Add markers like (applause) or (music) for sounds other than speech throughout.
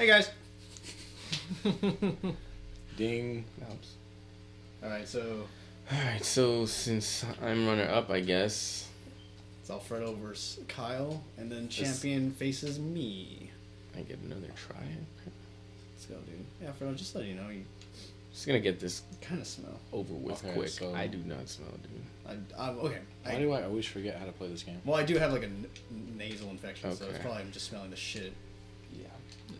Hey guys. (laughs) Ding. All right, so Alright, so since I'm runner up, I guess. it's Alfredo versus Kyle, and then champion faces me. I get another try. Let's go, dude. Yeah, Alfredo, just let you know, you Just gonna get this kind of smell. over with Okay, quick. so- I do not smell, dude. I, I okay. Why I, do I always forget how to play this game? well, I do have like a n- nasal infection, so it's probably I'm just smelling the shit. Yeah.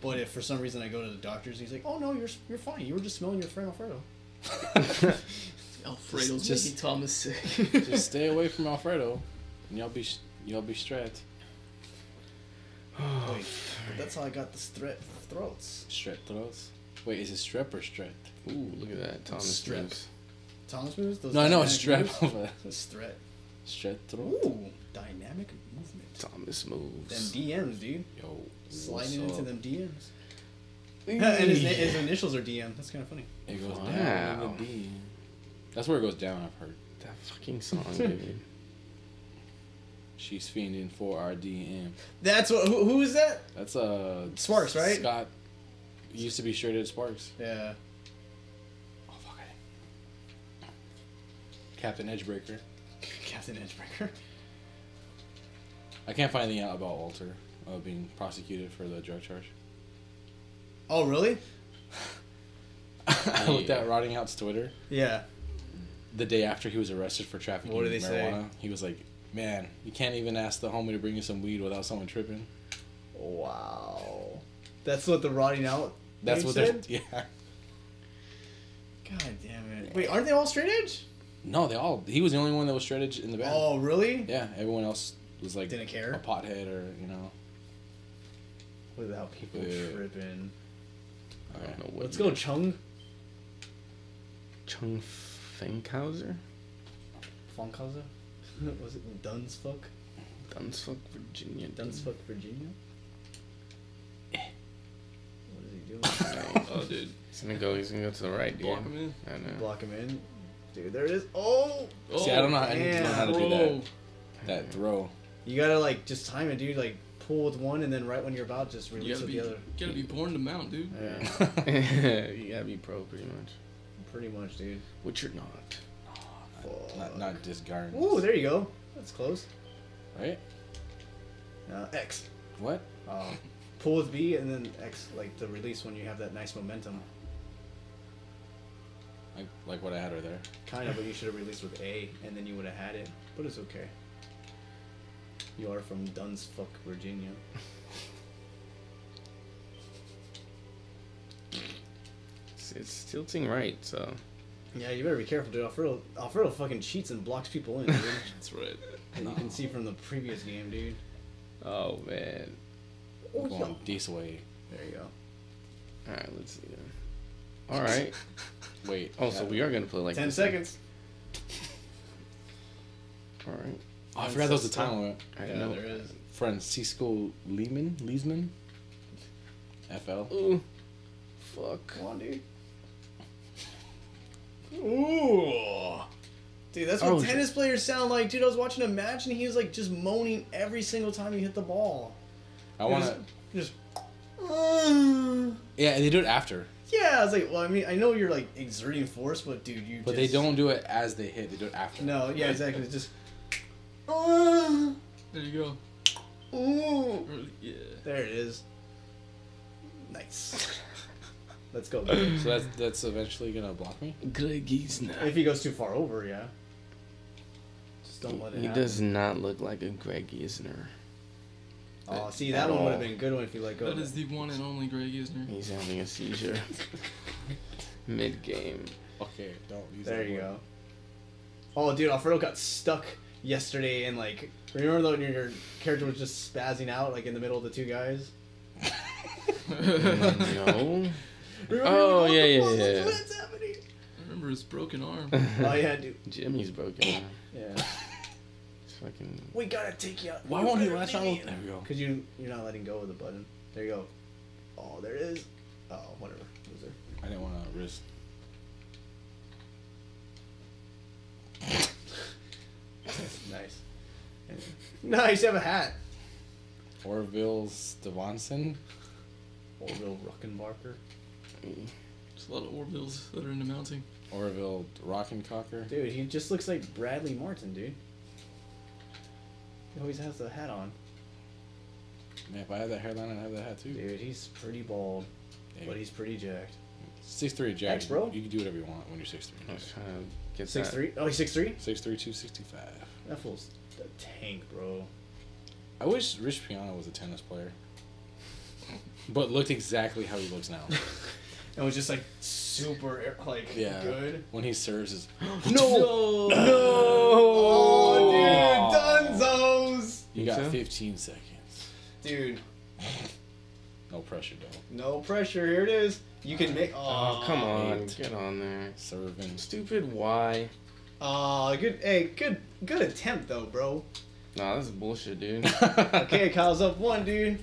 But if for some reason I go to the doctor's, and he's like, "Oh no, you're you're fine. You were just smelling your friend Alfredo." (laughs) Alfredo's Just- making Thomas sick. (laughs) Just stay away from Alfredo, and y'all be y'all be straight. Wait, but (sighs) that's how I got the threat throats. Strep throats. Wait, is it strep or strep? Ooh, look at that. Thomas Strep. moves. Thomas moves. Those No, I know it's dynamic strep. (laughs) moves? but It's threat. strep throat. Ooh, dynamic movement. Thomas moves. Them moves. DMs, dude. Yo, Sliding what's into up? them DMs. (laughs) and his, his initials are DM. That's kind of funny. It goes Wow. down in the D. That's where it goes down. I've heard. That fucking song, dude. (laughs) She's fiending for our DM. That's what. Who, who is that? That's uh Sparks, right? Scott. Used to be straight at Sparks. Yeah. Oh fuck it. Captain Edgebreaker. Captain Edgebreaker. I can't find anything out about Walter uh, being prosecuted for the drug charge. Oh really? (laughs) I looked at Rotting Out's Twitter Yeah. the day after he was arrested for trafficking What did they say? marijuana. He was like, "Man, you can't even ask the homie to bring you some weed without someone tripping." Wow. That's what the rotting out. That's what said? they're. (laughs) Yeah. God damn it! Wait, aren't they all straight edge? No, they all. He was the only one that was straight edge in the band. Oh really? Yeah, everyone else was like Didn't care? a pothead or you know. Without people Yeah. tripping. I don't know what. Let's you- go, Chung. Chung Fankhauser? Funkhauser. (laughs) Was it Dunsfuck? Dunsfuck, Virginia. Dunsfuck, Virginia. Eh. What is he doing? (laughs) Oh, dude. He's gonna go. He's gonna go to the right, dude. Block him in. I know. Block him in. Dude, there it is. Oh! See, I don't know. I need to learn how to do that. That throw. You gotta like just time it, dude. Like pull with one, and then right when you're about, just release gotta with be, the other. you gotta be born to mount, dude. Yeah, (laughs) you gotta be pro, pretty much. pretty much, dude. Which you're not. Not not discarding. Ooh, there you go. That's close. Right? Uh, X. What? Um, pull with B, and then X, like the release when you have that nice momentum. Like like what I had right there. Kind of, but you should have released with A, and then you would have had it. But it's okay. You are from Dunsfuck, Virginia. It's, it's tilting right, so. Yeah, you better be careful, dude. Alfredo, Alfredo fucking cheats and blocks people in, dude. (laughs) That's right. and you can see from the previous game, dude. Oh man. Oh, Going yeah. this way. There you go. All right, let's see. Then. All right. (laughs) Wait. Oh, so we are gonna play like Ten this. seconds. (laughs) All right. Oh, I forgot there was a time limit. I yeah, know. there is. Francisco Lehman, Leesman, FL. Ooh. Fuck. Come on, dude. Ooh. Dude, that's what Oh, tennis players sound like. Dude, I was watching a match and he was like just moaning every single time he hit the ball. I want to. Just. "Uh." Yeah, and they do it after, Yeah, I was like, well, I mean, I know you're like exerting force, but dude, you. but just... they don't do it as they hit. They do it after. No, yeah, exactly. It's just. "Uh, There you go. ooh." Yeah. There it is. Nice. (laughs) Let's go. dude. So that's that's eventually gonna block me. Greg Isner. if he goes too far over, yeah. Just don't let it He happen. does not look like a Greg Isner. Oh, see, that one would have been a good one if you let go. That of is the one and only Greg Isner. He's having a seizure. (laughs) Mid game. Okay, don't use There that you word. go. Oh, dude, Alfredo got stuck yesterday and like, remember though when your character was just spazzing out like in the middle of the two guys? (laughs) no. Remember, Oh, what yeah, yeah, yeah. What's happening? I remember his broken arm. Oh yeah, dude. Jimmy's broken. now. Yeah. It's fucking. We gotta take you out. Why won't he better latch leave on? There we go. Cause you you're not letting go of the button. There you go. Oh, there it is. Oh, whatever. Loser. I didn't want to risk. (laughs) nice. (laughs) Nice. You have a hat. Orville Stevenson. Orville Ruckenbarker. There's a lot of Orvilles that are into mounting. Orville Rockencocker. Dude, he just looks like Bradley Martin, dude. He always has the hat on. Man, if I had that hairline, I'd have that hat too. Dude, he's pretty bald, Hey, but he's pretty jacked. six three Jack. Thanks, bro. You can do whatever you want when you're six I three. was trying to get Six that. three? Oh, he's six three. Six three two sixty five. That fool's a tank, bro. I wish Rich Piana was a tennis player, but looked exactly how he looks now. (laughs) And was just like super like Yeah. good. When he serves, is (gasps) (gasps) No, No. Dunzos, you got so? fifteen seconds. dude. (laughs) No pressure though. No pressure. Here it is. You can make. Oh, come on, eight. get on there. Serving. Stupid why? Oh, good. Hey, good. Good attempt though, bro. Nah, this is bullshit, dude. (laughs) Okay, Kyle's up one, dude.